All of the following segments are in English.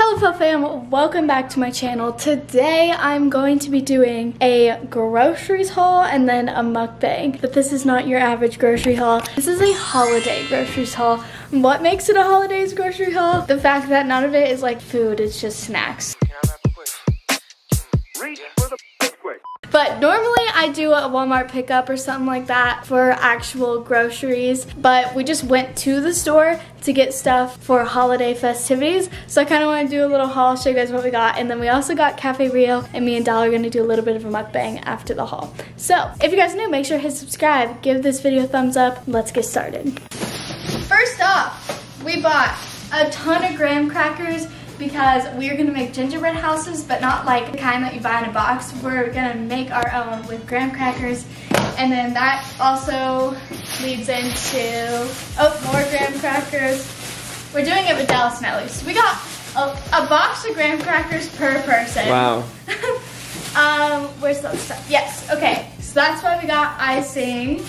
Hello fam, welcome back to my channel. Today I'm going to be doing a groceries haul and then a mukbang. But this is not your average grocery haul. This is a holiday groceries haul. What makes it a holidays grocery haul? The fact that none of it is like food, it's just snacks. But normally I do a Walmart pickup or something like that for actual groceries. But we just went to the store to get stuff for holiday festivities. So I kind of want to do a little haul, show you guys what we got. And then we also got Cafe Rio and me and Dal are going to do a little bit of a mukbang after the haul. So if you guys are new, make sure to hit subscribe, give this video a thumbs up. Let's get started. First off, we bought a ton of graham crackers because we're gonna make gingerbread houses, but not like the kind that you buy in a box. We're gonna make our own with graham crackers. And then that also leads into, oh, more graham crackers. We're doing it with Dallas. So we got a, a box of graham crackers per person. Wow. um, where's the stuff? Yes, okay. So that's why we got icing.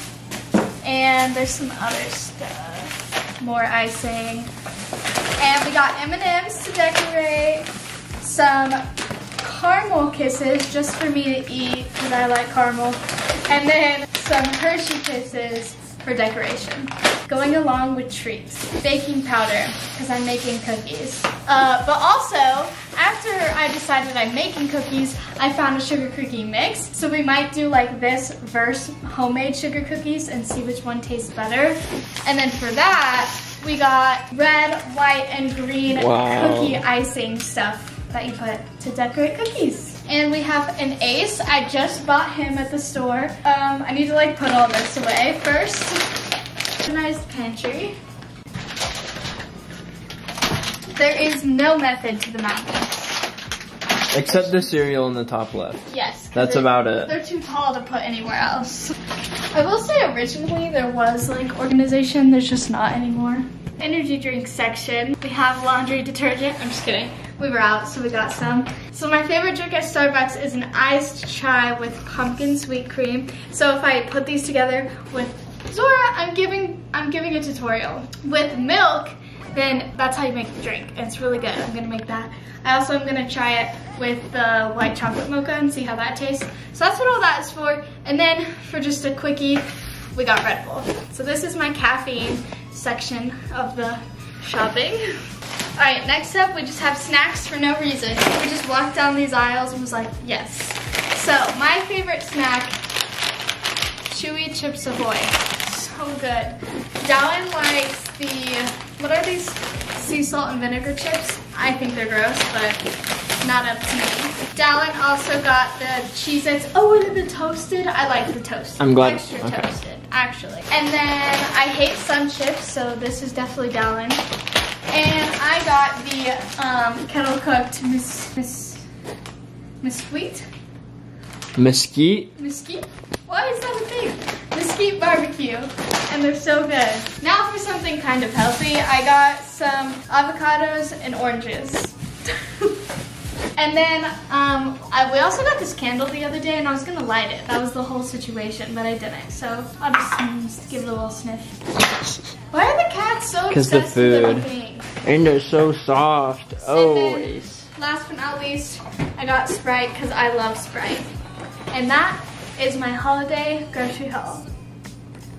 And there's some other stuff. More icing. And we got M&Ms to decorate, some caramel kisses just for me to eat because I like caramel, and then some Hershey kisses for decoration. Going along with treats, baking powder because I'm making cookies. Uh, but also, after I decided I'm making cookies, I found a sugar cookie mix. So we might do like this versus homemade sugar cookies and see which one tastes better. And then for that, we got red, white, and green wow. cookie icing stuff that you put to decorate cookies. And we have an ace. I just bought him at the store. Um, I need to like put all this away first. Organized pantry. There is no method to the madness. Except the cereal in the top left. Yes. That's about it. They're too tall to put anywhere else. I will say originally there was like organization, there's just not anymore. Energy drink section, we have laundry detergent. I'm just kidding. We were out, so we got some. So my favorite drink at Starbucks is an iced chai with pumpkin sweet cream. So if I put these together with Zora, I'm giving I'm giving a tutorial. With milk, then that's how you make the drink. It's really good. I'm gonna make that. I also am gonna try it with the white chocolate mocha and see how that tastes. So that's what all that is for. And then for just a quickie, we got Red Bull. So this is my caffeine section of the shopping. All right, next up, we just have snacks for no reason. We just walked down these aisles and was like, yes. So my favorite snack, Chewy Chips Ahoy. So good. Dallin likes the, what are these? Sea salt and vinegar chips. I think they're gross, but not up to me. Dallin also got the Cheez-Its. Oh, are they the toasted? I like the toasted. I'm glad. Extra okay. toasted, actually. And then I hate sun chips, so this is definitely Dallin. And I got the um, kettle cooked Miss Miss Miss Mesquite. Mesquite. Mesquite. Why is that a thing? Mesquite barbecue, and they're so good. Now for something kind of healthy, I got some avocados and oranges. and then um, I, we also got this candle the other day, and I was gonna light it. That was the whole situation, but I didn't. So I'll just, just give it a little sniff. Why are the cats so Because the obsessed with food. And they're so soft. Always. Last but not least, I got Sprite because I love Sprite. And that is my holiday grocery haul.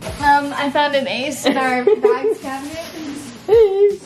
Um, I found an ace in our bags cabinet.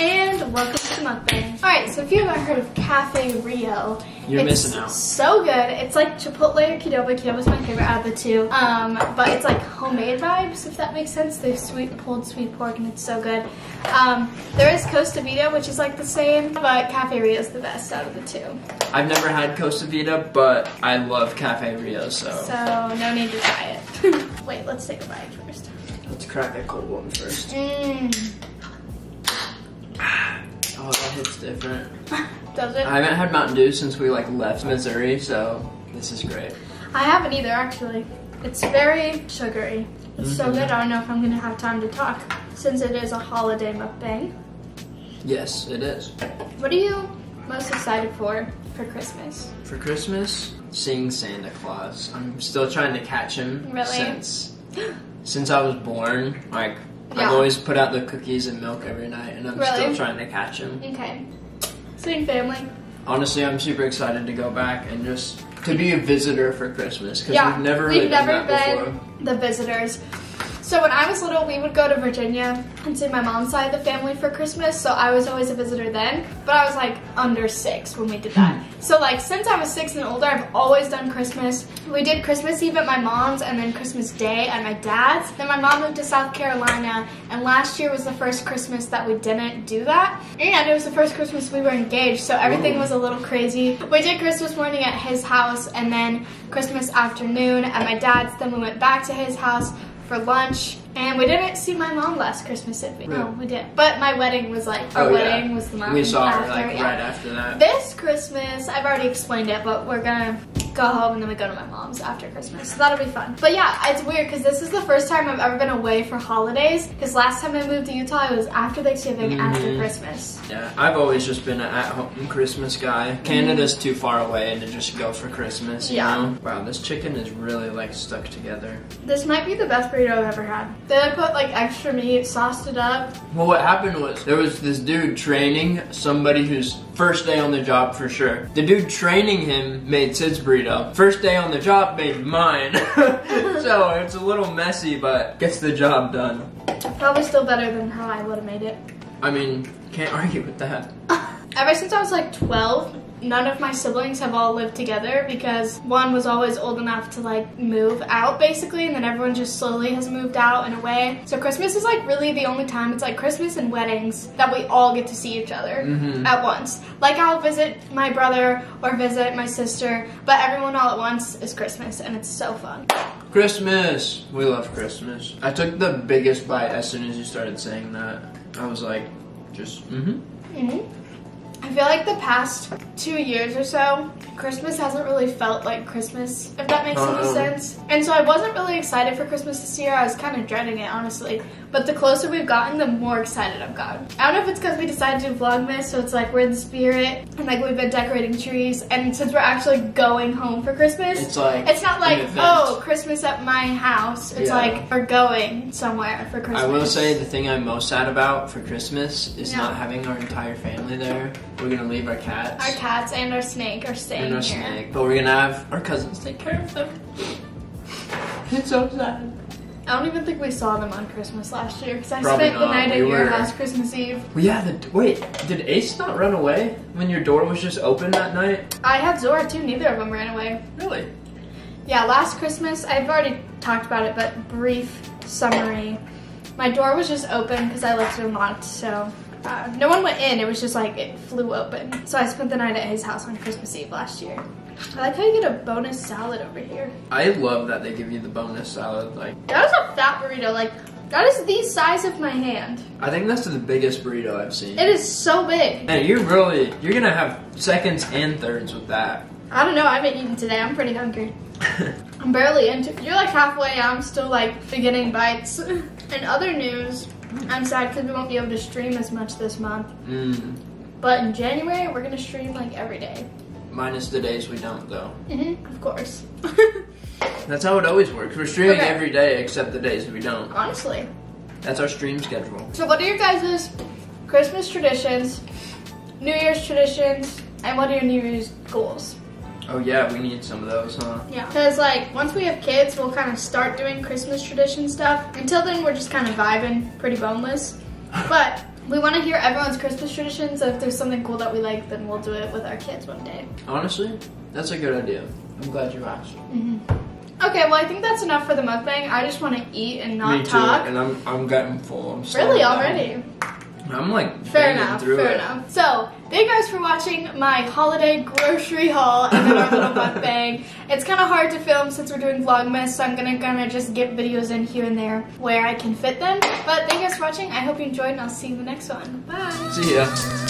And welcome to Mukbang. Alright, so if you haven't heard of Cafe Rio, You're it's missing out. so good. It's like Chipotle or Qdoba. Qdoba's my favorite out of the two. Um, but it's like homemade vibes, if that makes sense. They have sweet pulled sweet pork and it's so good. Um, there is Costa Vida, which is like the same, but Cafe Rio is the best out of the two. I've never had Costa Vida, but I love Cafe Rio, so. So no need to try it. Wait, let's take a bite first. Let's crack a cold one first. Mmm. Oh, that hits different. Does it? I haven't had Mountain Dew since we like left Missouri, so this is great. I haven't either, actually. It's very sugary. It's so Mhm. good, I don't know if I'm gonna have time to talk since it is a holiday mukbang. Yes, it is. What are you most excited for for Christmas? For Christmas, seeing Santa Claus. I'm still trying to catch him Really? since since I was born. Like Yeah. I've always put out the cookies and milk every night, and I'm Really? still trying to catch him. Okay. Seeing family. Honestly, I'm super excited to go back and just to be a visitor for Christmas because Yeah, we've never really we've never been before. the visitors. So when I was little, we would go to Virginia and see my mom's side of the family for Christmas. So I was always a visitor then, but I was like under six when we did that. Hmm. so like since I was six and older, I've always done Christmas. We did Christmas Eve at my mom's and then Christmas Day at my dad's. Then my mom moved to South Carolina, and last year was the first Christmas that we didn't do that. And it was the first Christmas we were engaged, so everything was a little crazy. We did Christmas morning at his house and then Christmas afternoon at my dad's. Then we went back to his house for lunch. And we didn't see my mom last Christmas, did we? No, we didn't. But my wedding was like, our Oh, yeah. wedding was the month We saw her like yeah. right after that. This Christmas, I've already explained it, but we're gonna go home and then we go to my mom's after Christmas. So that'll be fun. But yeah, it's weird because this is the first time I've ever been away for holidays. Because last time I moved to Utah, it was after Thanksgiving, after Mhm. Christmas. Yeah, I've always just been an at-home Christmas guy. Canada's too far away to just go for Christmas. You Yeah. Know? Wow, this chicken is really like stuck together. This might be the best burrito I've ever had. Then I put like extra meat, sauced it up. Well, what happened was there was this dude training somebody who's first day on the job for sure. The dude training him made Syd's burrito. First day on the job made mine. so it's a little messy, but gets the job done. Probably still better than how I would have made it. I mean, can't argue with that. Ever since I was like 12, none of my siblings have all lived together because one was always old enough to like move out basically, and then everyone just slowly has moved out and away. So Christmas is like really the only time it's like Christmas and weddings that we all get to see each other Mhm. at once. Like I'll visit my brother or visit my sister, but everyone all at once is Christmas, and it's so fun. Christmas! We love Christmas. I took the biggest bite as soon as you started saying that. I was like, just, mm-hmm. hmm I feel like the past two years or so, Christmas hasn't really felt like Christmas, if that makes any Uh-uh. sense. And so I wasn't really excited for Christmas this year. I was kind of dreading it, honestly. But the closer we've gotten, the more excited I've gotten. I don't know if it's because we decided to do Vlogmas, so it's like we're in the spirit, and like we've been decorating trees. And since we're actually going home for Christmas, It's like, it's not like, oh, Christmas at my house. It's Yeah. like we're going somewhere for Christmas. I will say the thing I'm most sad about for Christmas is not having our entire family there. We're gonna leave our cats our cats and our snake are staying and our here. snake, but we're gonna have our cousins take care of them. It's so sad. I don't even think we saw them on Christmas last year because I Probably spent the night at We your house Christmas Eve. Well, yeah. The, wait, did Ace not run away when your door was just open that night? I had Zora too, neither of them ran away. Really? Yeah, last Christmas, I've already talked about it, but brief summary. My door was just open because I left it unlocked, so uh, no one went in. It was just like it flew open. So I spent the night at his house on Christmas Eve last year. I like how you get a bonus salad over here. I love that they give you the bonus salad. Like, That is a fat burrito. Like, that is the size of my hand. I think that's the biggest burrito I've seen. It is so big. Man, you're really you're gonna have seconds and thirds with that. I don't know. I haven't eaten today. I'm pretty hungry. I'm barely into. You're like halfway. I'm still like beginning bites. In other news, I'm sad because we won't be able to stream as much this month. mm. But in January, we're gonna stream like every day. Minus the days we don't though. Mm-hmm. Of course. That's how it always works. We're streaming Okay. every day except the days we don't. Honestly. That's our stream schedule. So, what are your guys' Christmas traditions, New Year's traditions, and what are your New Year's goals? Oh yeah, we need some of those, huh? Yeah. Because, like, once we have kids, we'll kind of start doing Christmas tradition stuff. Until then, we're just kind of vibing, pretty boneless. But we want to hear everyone's Christmas traditions. So if there's something cool that we like, then we'll do it with our kids one day. Honestly, that's a good idea. I'm glad you asked. Mm-hmm. Okay, well, I think that's enough for the mukbang. I just want to eat and not Me too. talk. And I'm I'm getting full. I'm Really, slowing down. I'm like Fair enough, through fair it. enough. So, thank you guys for watching my holiday grocery haul and then our little mukbang. It's kind of hard to film since we're doing Vlogmas, so I'm gonna kind of just get videos in here and there where I can fit them. But thank you guys for watching. I hope you enjoyed, and I'll see you in the next one. Bye. See ya.